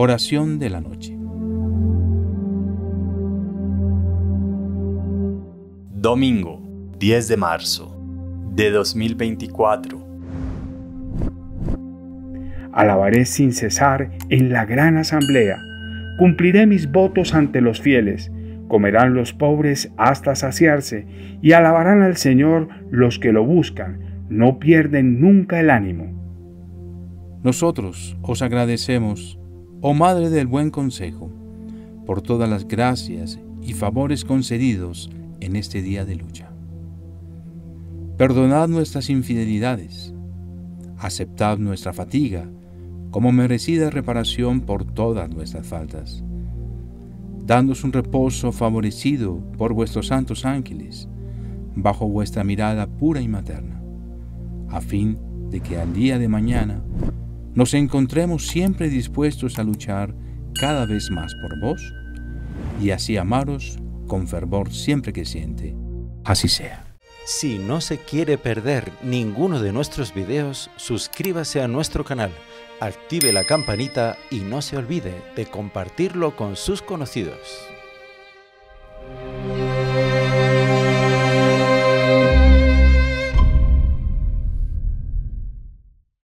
Oración de la noche. Domingo, 10 de marzo de 2024. Alabaré sin cesar en la gran asamblea. Cumpliré mis votos ante los fieles. Comerán los pobres hasta saciarse y alabarán al Señor los que lo buscan. No pierden nunca el ánimo. Nosotros os agradecemos, oh Madre del Buen Consejo, por todas las gracias y favores concedidos en este día de lucha. Perdonad nuestras infidelidades, aceptad nuestra fatiga como merecida reparación por todas nuestras faltas, dándos un reposo favorecido por vuestros santos ángeles, bajo vuestra mirada pura y materna, a fin de que al día de mañana nos encontremos siempre dispuestos a luchar cada vez más por vos y así amaros con fervor siempre que siente. Así sea. Si no se quiere perder ninguno de nuestros videos, suscríbase a nuestro canal, active la campanita y no se olvide de compartirlo con sus conocidos.